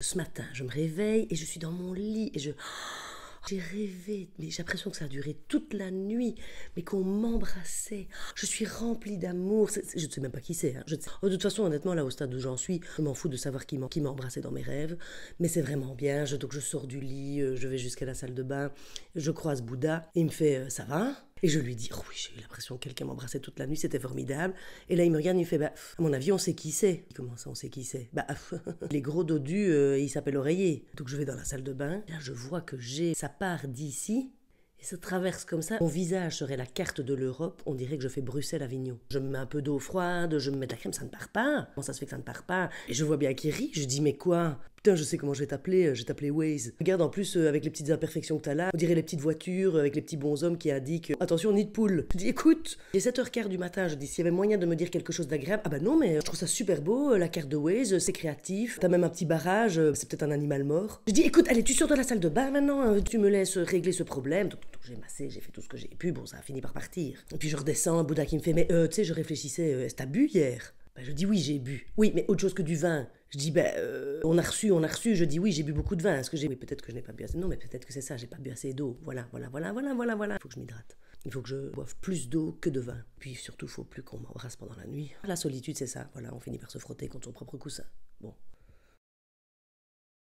Ce matin, je me réveille et je suis dans mon lit et je... J'ai rêvé, mais j'ai l'impression que ça a duré toute la nuit, mais qu'on m'embrassait. Je suis remplie d'amour. Je ne sais même pas qui c'est. Hein. Oh, de toute façon, honnêtement, là, au stade où j'en suis, je m'en fous de savoir qui m'a embrassé dans mes rêves. Mais c'est vraiment bien. Je, donc je sors du lit, euh, je vais jusqu'à la salle de bain, je croise Bouddha. Il me fait euh, Ça va? Et je lui dis, oh oui, j'ai eu l'impression que quelqu'un m'embrassait toute la nuit, c'était formidable. Et là, il me regarde, il me fait, bah, à mon avis, on sait qui c'est. Comment ça, on sait qui c'est Bah, les gros dodus, euh, il s'appelle Oreiller. Donc je vais dans la salle de bain, là, je vois que j'ai, ça part d'ici, et ça traverse comme ça. Mon visage serait la carte de l'Europe. On dirait que je fais Bruxelles-Avignon. Je me mets un peu d'eau froide, je me mets de la crème, ça ne part pas. Comment ça se fait que ça ne part pas? Et je vois bien qu'il rit. Je dis, mais quoi? Putain, je sais comment je vais t'appeler, euh, je vais t'appeler Waze. Regarde en plus euh, avec les petites imperfections que t'as là, on dirait les petites voitures euh, avec les petits bonshommes qui indiquent attention nid de poule. Je dis écoute, il est 7h15 du matin, je dis s'il y avait moyen de me dire quelque chose d'agréable, ah bah non mais je trouve ça super beau, la carte de Waze, c'est créatif, t'as même un petit barrage, c'est peut-être un animal mort. Je dis écoute, allez tu sors de la salle de bain maintenant, tu me laisses régler ce problème. J'ai massé, j'ai fait tout ce que j'ai pu, bon ça a fini par partir. Et puis je redescends, Bouddha qui me fait mais tu sais je réfléchissais, est-ce t'as bu hier? Bah, je dis oui, j'ai bu. Oui, mais autre chose que du vin. Je dis, ben, on a reçu, on a reçu. Je dis oui, j'ai bu beaucoup de vin. Est-ce que j'ai. Oui, peut-être que je n'ai pas bu assez. Non, mais peut-être que c'est ça, j'ai pas bu assez d'eau. Voilà, voilà, voilà, voilà, voilà, voilà. Il faut que je m'hydrate. Il faut que je boive plus d'eau que de vin. Puis surtout, il faut plus qu'on m'embrasse pendant la nuit. La solitude, c'est ça. Voilà, on finit par se frotter contre son propre coussin. Bon.